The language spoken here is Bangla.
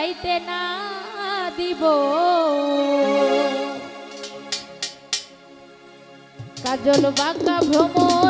যাইতে না দিব। কাজল বাঁকা ভ্রমণ